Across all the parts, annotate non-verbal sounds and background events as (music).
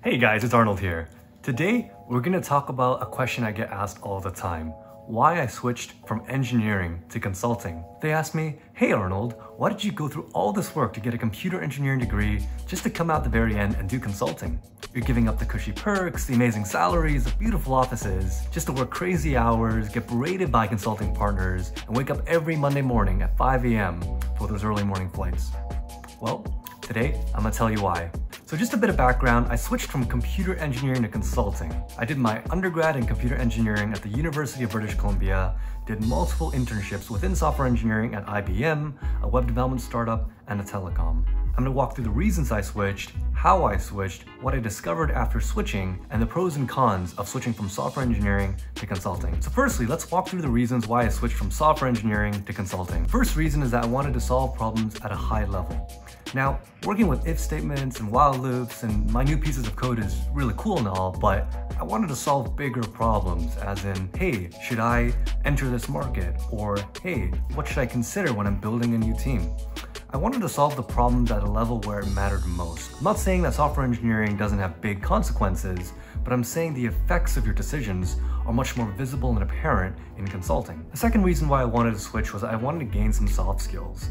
Hey guys, it's Arnold here. Today, we're gonna talk about a question I get asked all the time. Why I switched from engineering to consulting. They ask me, hey Arnold, why did you go through all this work to get a computer engineering degree just to come out the very end and do consulting? You're giving up the cushy perks, the amazing salaries, the beautiful offices, just to work crazy hours, get berated by consulting partners, and wake up every Monday morning at 5 a.m. for those early morning flights. Well, today I'm gonna tell you why. So just a bit of background, I switched from computer engineering to consulting. I did my undergrad in computer engineering at the University of British Columbia, did multiple internships within software engineering at IBM, a web development startup, and a telecom. I'm gonna walk through the reasons I switched, how I switched, what I discovered after switching, and the pros and cons of switching from software engineering to consulting. So firstly, let's walk through the reasons why I switched from software engineering to consulting. First reason is that I wanted to solve problems at a high level. Now, working with if statements and while loops and my new pieces of code is really cool and all, but I wanted to solve bigger problems as in, hey, should I enter this market? Or hey, what should I consider when I'm building a new team? I wanted to solve the problems at a level where it mattered most. I'm not saying that software engineering doesn't have big consequences, but I'm saying the effects of your decisions are much more visible and apparent in consulting. The second reason why I wanted to switch was I wanted to gain some soft skills.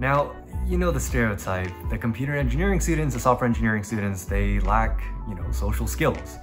Now, you know the stereotype, the computer engineering students, the software engineering students, they lack, you know, social skills.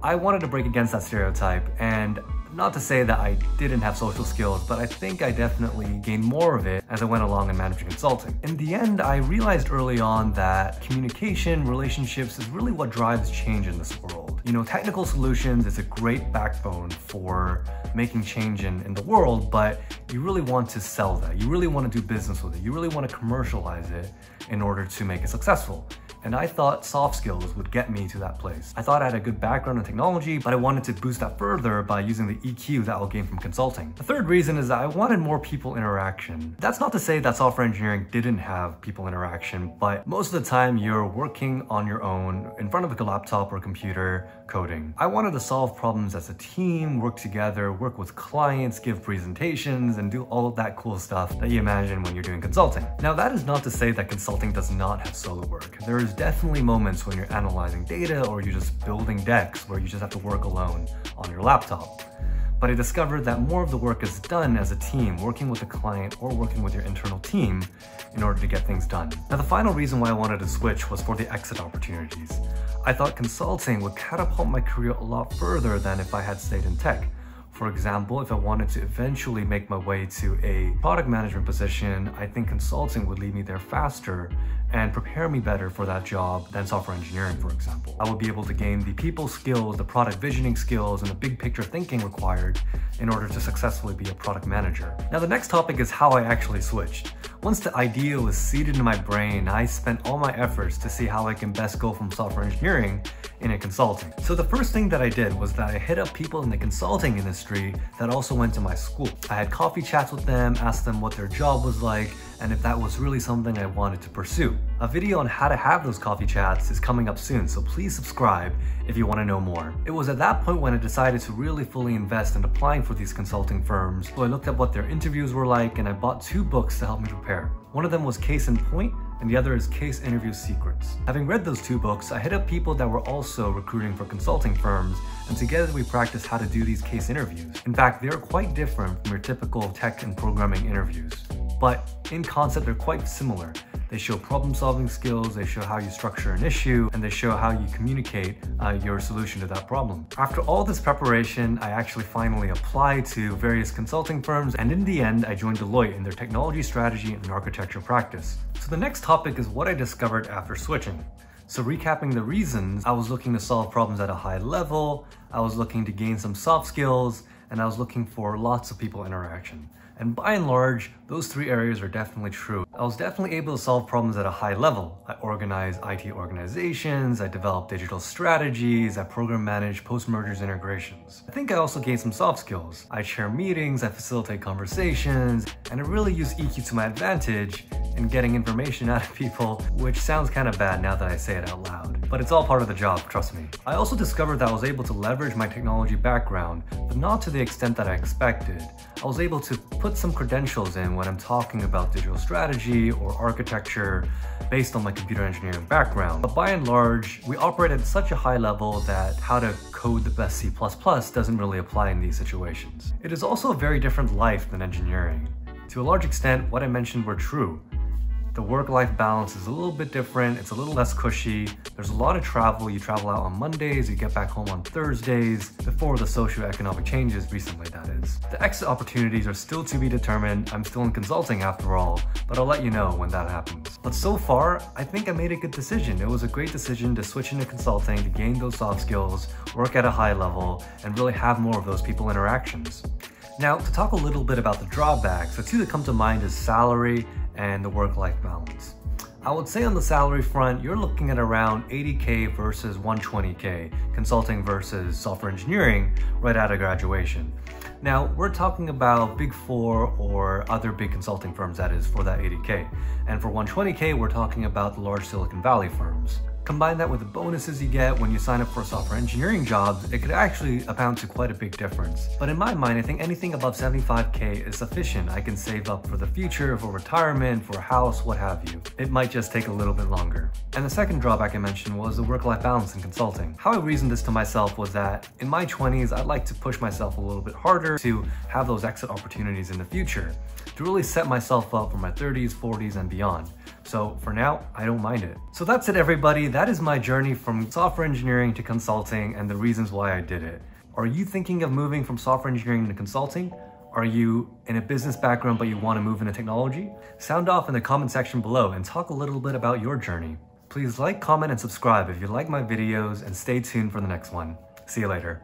I wanted to break against that stereotype and not to say that I didn't have social skills, but I think I definitely gained more of it as I went along in management consulting. In the end, I realized early on that communication, relationships is really what drives change in this world. You know, technical solutions is a great backbone for making change in, in the world, but you really want to sell that. You really want to do business with it. You really want to commercialize it in order to make it successful and I thought soft skills would get me to that place. I thought I had a good background in technology, but I wanted to boost that further by using the EQ that I'll gain from consulting. The third reason is that I wanted more people interaction. That's not to say that software engineering didn't have people interaction, but most of the time you're working on your own in front of a laptop or computer coding. I wanted to solve problems as a team, work together, work with clients, give presentations, and do all of that cool stuff that you imagine when you're doing consulting. Now that is not to say that consulting does not have solo work. There is definitely moments when you're analyzing data or you're just building decks where you just have to work alone on your laptop. But I discovered that more of the work is done as a team, working with a client or working with your internal team in order to get things done. Now the final reason why I wanted to switch was for the exit opportunities. I thought consulting would catapult my career a lot further than if I had stayed in tech. For example, if I wanted to eventually make my way to a product management position, I think consulting would lead me there faster and prepare me better for that job than software engineering, for example. I would be able to gain the people skills, the product visioning skills, and the big picture thinking required in order to successfully be a product manager. Now, the next topic is how I actually switched. Once the idea was seeded in my brain, I spent all my efforts to see how I can best go from software engineering into consulting. So the first thing that I did was that I hit up people in the consulting industry that also went to my school. I had coffee chats with them, asked them what their job was like, and if that was really something I wanted to pursue. A video on how to have those coffee chats is coming up soon, so please subscribe if you want to know more. It was at that point when I decided to really fully invest in applying for these consulting firms, so I looked at what their interviews were like and I bought two books to help me prepare. One of them was Case in Point, and the other is Case Interview Secrets. Having read those two books, I hit up people that were also recruiting for consulting firms, and together we practiced how to do these case interviews. In fact, they are quite different from your typical tech and programming interviews but in concept they're quite similar. They show problem solving skills, they show how you structure an issue, and they show how you communicate uh, your solution to that problem. After all this preparation, I actually finally applied to various consulting firms, and in the end, I joined Deloitte in their technology strategy and architecture practice. So the next topic is what I discovered after switching. So recapping the reasons, I was looking to solve problems at a high level, I was looking to gain some soft skills, and I was looking for lots of people interaction. And by and large, those three areas are definitely true. I was definitely able to solve problems at a high level. I organize IT organizations, I develop digital strategies, I program manage post-mergers integrations. I think I also gained some soft skills. I chair meetings, I facilitate conversations, and I really use EQ to my advantage in getting information (laughs) out of people, which sounds kind of bad now that I say it out loud. But it's all part of the job, trust me. I also discovered that I was able to leverage my technology background, but not to the extent that I expected. I was able to put some credentials in when I'm talking about digital strategy or architecture based on my computer engineering background. But by and large, we operate at such a high level that how to code the best C++ doesn't really apply in these situations. It is also a very different life than engineering. To a large extent, what I mentioned were true. The work-life balance is a little bit different. It's a little less cushy. There's a lot of travel. You travel out on Mondays, you get back home on Thursdays, before the socio-economic changes recently, that is. The exit opportunities are still to be determined. I'm still in consulting after all, but I'll let you know when that happens. But so far, I think I made a good decision. It was a great decision to switch into consulting to gain those soft skills, work at a high level, and really have more of those people interactions. Now, to talk a little bit about the drawbacks, the two that come to mind is salary and the work-life balance. I would say on the salary front, you're looking at around 80K versus 120K, consulting versus software engineering right out of graduation. Now, we're talking about Big Four or other big consulting firms, that is, for that 80K. And for 120K, we're talking about the large Silicon Valley firms. Combine that with the bonuses you get when you sign up for software engineering jobs, it could actually amount to quite a big difference. But in my mind, I think anything above 75k is sufficient. I can save up for the future, for retirement, for a house, what have you. It might just take a little bit longer. And the second drawback I mentioned was the work-life balance in consulting. How I reasoned this to myself was that in my 20s, I'd like to push myself a little bit harder to have those exit opportunities in the future, to really set myself up for my 30s, 40s, and beyond. So for now, I don't mind it. So that's it everybody. That is my journey from software engineering to consulting and the reasons why I did it. Are you thinking of moving from software engineering to consulting? Are you in a business background but you want to move into technology? Sound off in the comment section below and talk a little bit about your journey. Please like, comment, and subscribe if you like my videos and stay tuned for the next one. See you later.